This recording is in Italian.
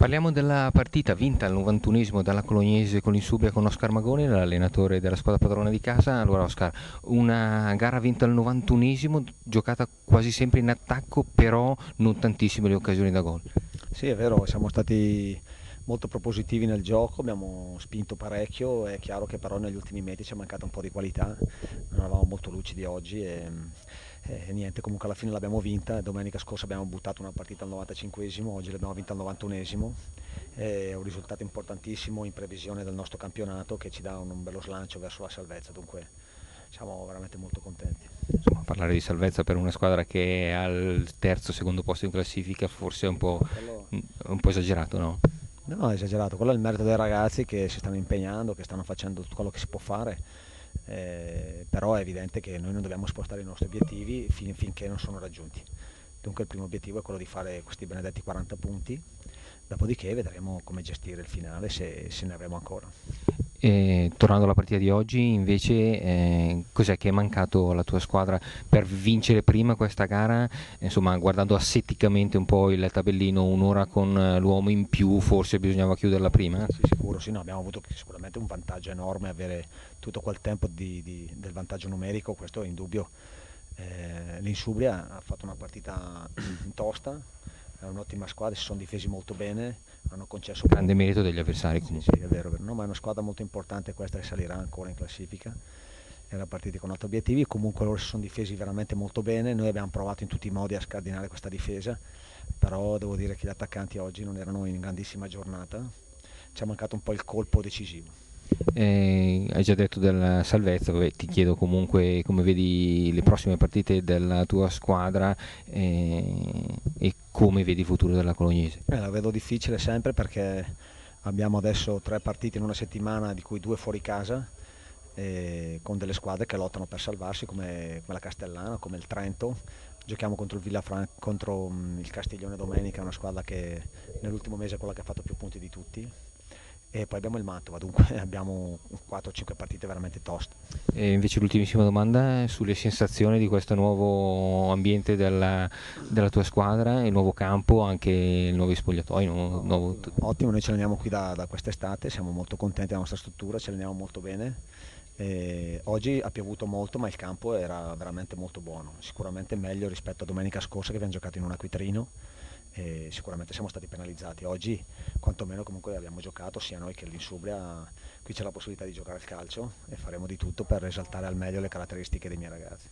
Parliamo della partita vinta al 91esimo dalla Colognese con l'Insubria con Oscar Magoni, l'allenatore della squadra padrona di casa. Allora Oscar, una gara vinta al 91esimo, giocata quasi sempre in attacco, però non tantissime le occasioni da gol. Sì, è vero, siamo stati molto propositivi nel gioco, abbiamo spinto parecchio, è chiaro che però negli ultimi metri ci è mancata un po' di qualità, non eravamo molto lucidi oggi e, e niente, comunque alla fine l'abbiamo vinta, domenica scorsa abbiamo buttato una partita al 95esimo, oggi l'abbiamo vinta al 91esimo, è un risultato importantissimo in previsione del nostro campionato che ci dà un, un bello slancio verso la salvezza, dunque siamo veramente molto contenti. Insomma, parlare di salvezza per una squadra che è al terzo, secondo posto in classifica forse è un po', un po esagerato, no? No, esagerato, quello è il merito dei ragazzi che si stanno impegnando, che stanno facendo tutto quello che si può fare, eh, però è evidente che noi non dobbiamo spostare i nostri obiettivi fin, finché non sono raggiunti. Dunque il primo obiettivo è quello di fare questi benedetti 40 punti, dopodiché vedremo come gestire il finale se, se ne avremo ancora. E, tornando alla partita di oggi, invece, eh, cos'è che è mancato alla tua squadra per vincere prima questa gara? Insomma, guardando assetticamente un po' il tabellino, un'ora con l'uomo in più, forse bisognava chiuderla prima? Sì, sicuro, sì, no, abbiamo avuto sicuramente un vantaggio enorme avere tutto quel tempo di, di, del vantaggio numerico, questo è indubbio. Eh, L'Insubria ha fatto una partita tosta, è un'ottima squadra, si sono difesi molto bene, hanno concesso... Grande merito degli avversari comunque. Sì, sì, è vero, no, ma è una squadra molto importante questa che salirà ancora in classifica. Era partita con altri obiettivi, comunque loro si sono difesi veramente molto bene, noi abbiamo provato in tutti i modi a scardinare questa difesa, però devo dire che gli attaccanti oggi non erano in grandissima giornata, ci è mancato un po' il colpo decisivo. Eh, hai già detto della salvezza, vabbè, ti chiedo comunque come vedi le prossime partite della tua squadra eh, e come vedi il futuro della Colognese. Eh, la vedo difficile sempre perché abbiamo adesso tre partite in una settimana di cui due fuori casa con delle squadre che lottano per salvarsi come, come la Castellana, come il Trento. Giochiamo contro il Villafranca, contro um, il Castiglione domenica, una squadra che nell'ultimo mese è quella che ha fatto più punti di tutti e poi abbiamo il Mantova, dunque abbiamo 4-5 partite veramente toste. E invece l'ultimissima domanda sulle sensazioni di questo nuovo ambiente della, della tua squadra, il nuovo campo, anche i nuovi spogliatoi. Nuovo, nuovo... Ottimo, noi ci alleniamo qui da, da quest'estate, siamo molto contenti della nostra struttura, ci alleniamo molto bene. E oggi ha piovuto molto ma il campo era veramente molto buono, sicuramente meglio rispetto a domenica scorsa che abbiamo giocato in un acquitrino e sicuramente siamo stati penalizzati. Oggi quantomeno comunque abbiamo giocato sia noi che l'Insubria, qui c'è la possibilità di giocare al calcio e faremo di tutto per esaltare al meglio le caratteristiche dei miei ragazzi.